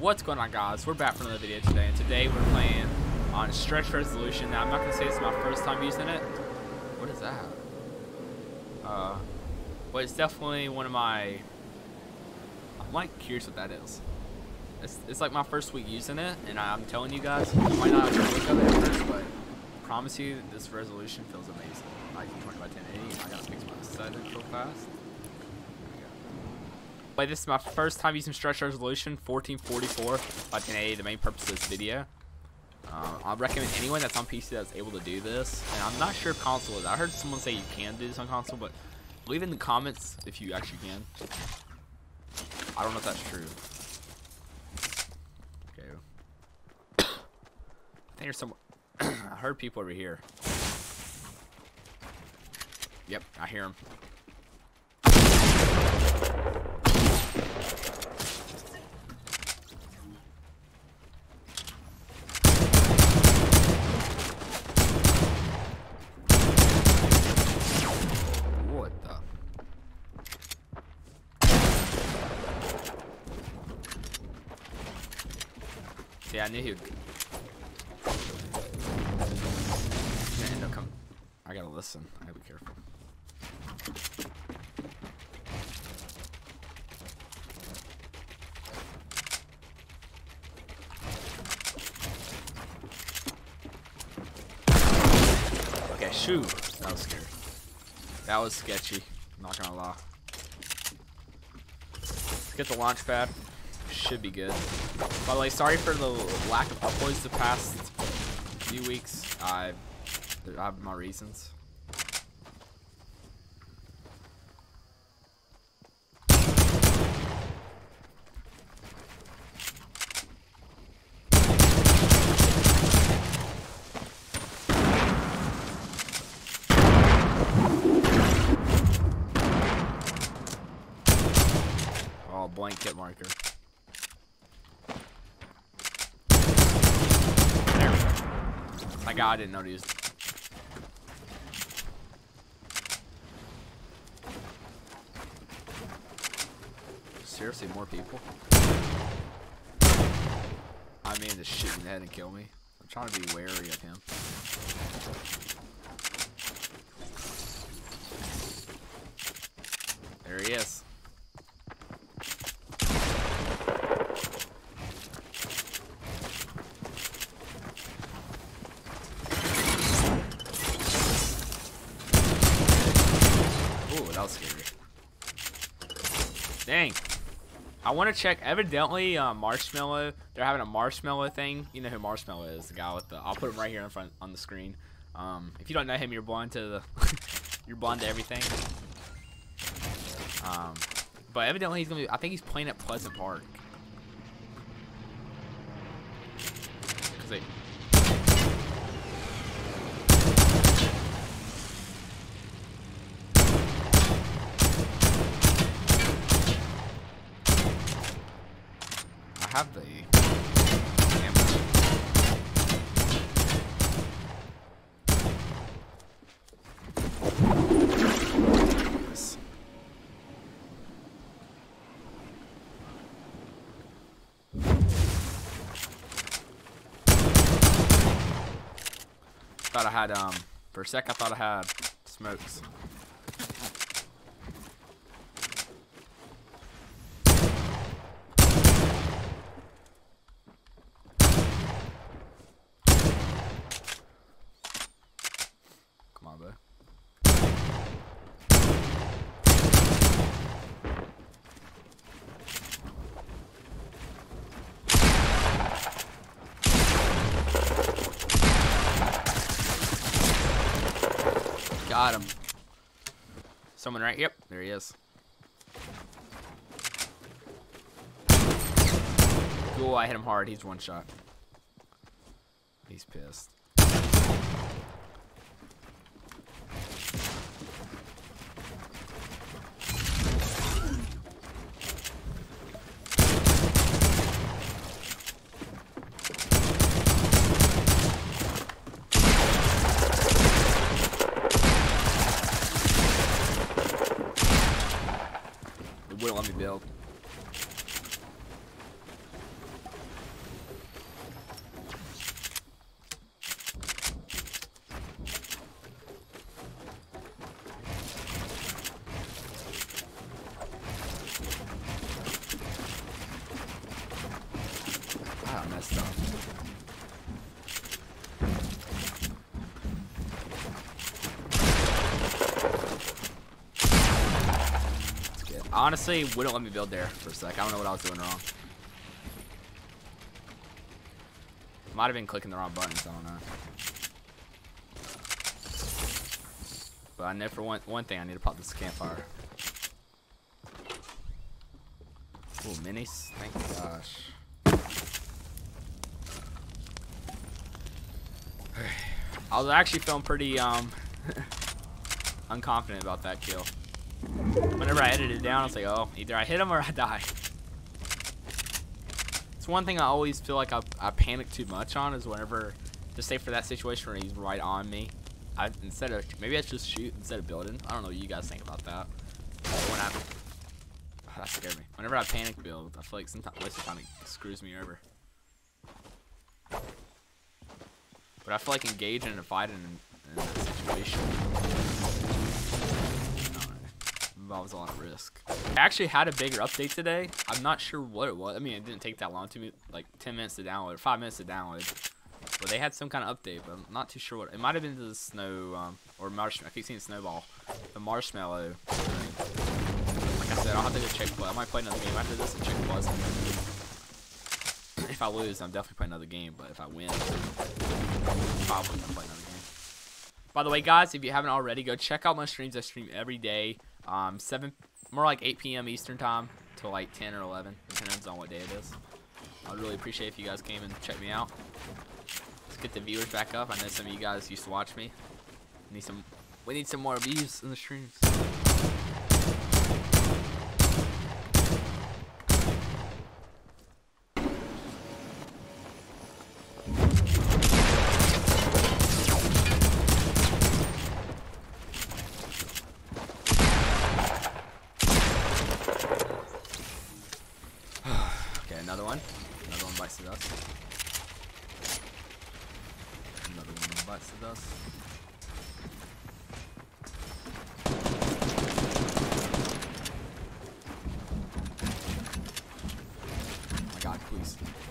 What's going on guys? We're back for another video today and today we're playing on Stretch Resolution. Now I'm not going to say it's my first time using it. What is that? Uh, but it's definitely one of my... I'm like curious what that is. It's, it's like my first week using it and I'm telling you guys, you might not actually look at it at first, but I promise you this resolution feels amazing. Like 20 by 1080 I gotta fix my settings real fast. But this is my first time using stretch resolution 1444 by 1080 the main purpose of this video. Uh, I recommend anyone that's on PC that's able to do this. And I'm not sure if console is. I heard someone say you can do this on console, but leave in the comments if you actually can. I don't know if that's true. Okay. I think there's some. I heard people over here. Yep, I hear them. What the? Yeah, I knew he would. I gotta listen. I gotta be careful. Okay, shoot. That was scary. That was sketchy. I'm not gonna lie. Let's get the launch pad. Should be good. By the way, sorry for the lack of uploads the past few weeks. I, I have my reasons. Oh, blanket marker. There we go. My god, I didn't know to use Seriously, more people? I mean, to shoot in the head and kill me. I'm trying to be wary of him. There he is. Dang. I want to check. Evidently, uh, Marshmello. They're having a Marshmello thing. You know who Marshmello is? The guy with the. I'll put him right here in front on the screen. Um, if you don't know him, you're blind to the. you're blind to everything. Um, but evidently he's gonna. Be, I think he's playing at Pleasant Park. Cause they. Have the. Thought I had um for a sec I thought I had smokes. Got him. Someone right? Yep, there he is. Cool, I hit him hard. He's one shot. He's pissed. It honestly wouldn't let me build there for a sec. I don't know what I was doing wrong. Might have been clicking the wrong buttons. I don't know. But I know for one one thing, I need to pop this campfire. Ooh, minis. Thank gosh. I was actually feeling pretty um unconfident about that kill. Whenever I edit it down, I was like, oh, either I hit him or I die. It's one thing I always feel like I, I panic too much on is whenever, just say for that situation where he's right on me, I instead of maybe I just shoot instead of building. I don't know what you guys think about that. When I, oh, that scared me. Whenever I panic build, I feel like sometimes most of time it screws me over. But I feel like engaging in a fight in, in that situation involves a lot of risk. I actually had a bigger update today. I'm not sure what it was. I mean, it didn't take that long to me, like 10 minutes to download, 5 minutes to download. But they had some kind of update, but I'm not too sure what. It might have been the snow, um, or Marshmello. I keep seeing snowball. The Marshmello. Like I said, I'll have to go check. I might play another game after this and check plus. If I lose, I'm definitely playing another game. But if I win, probably gonna play another game. By the way, guys, if you haven't already, go check out my streams. I stream every day, um, seven, more like 8 p.m. Eastern time till like 10 or 11, depends on what day it is. I'd really appreciate if you guys came and checked me out. Let's get the viewers back up. I know some of you guys used to watch me. Need some. We need some more views in the streams. okay, another one. Another one bites the dust. Another one bites the dust. Oh my god, please.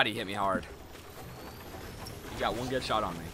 God, he hit me hard. He got one good shot on me.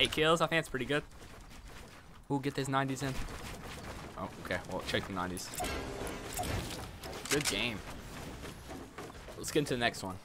Eight kills. I think that's pretty good. Ooh, get those 90s in. Oh, okay. Well, check the 90s. Good game. Let's get into the next one.